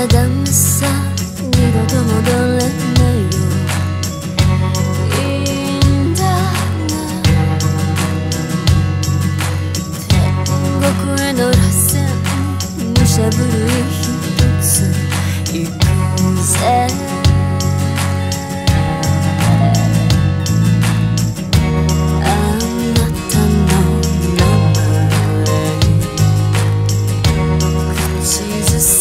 adam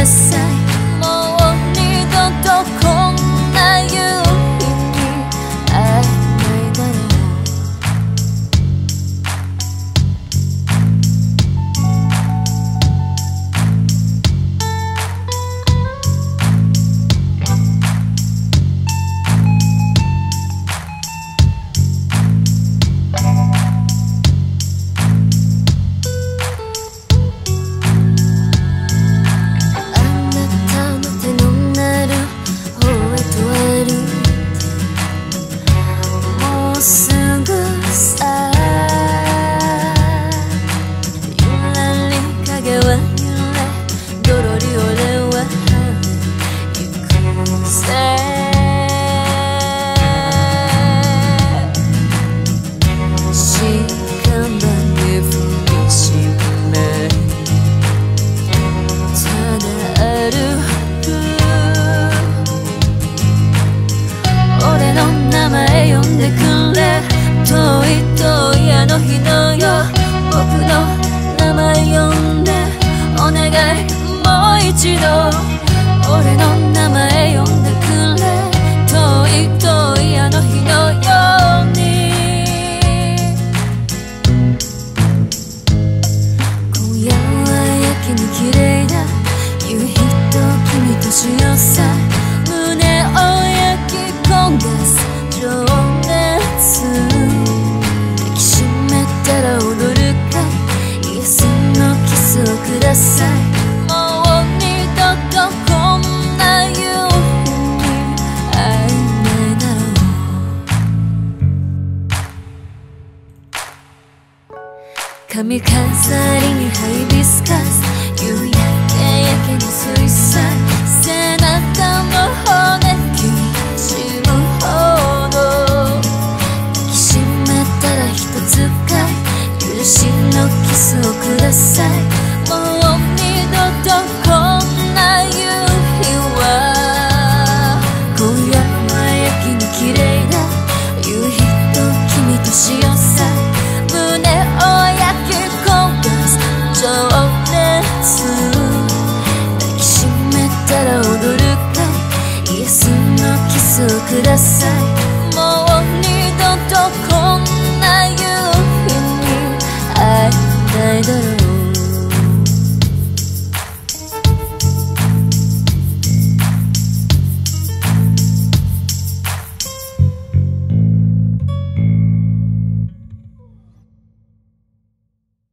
the 一度俺の名前呼んでくれ遠い遠いあの日のように今夜はやけに綺麗な夕日と君と潮さ kamikaze ni hibiscus juu yake yake ni suicide もう二度とこんな夕日に会いたいだろう。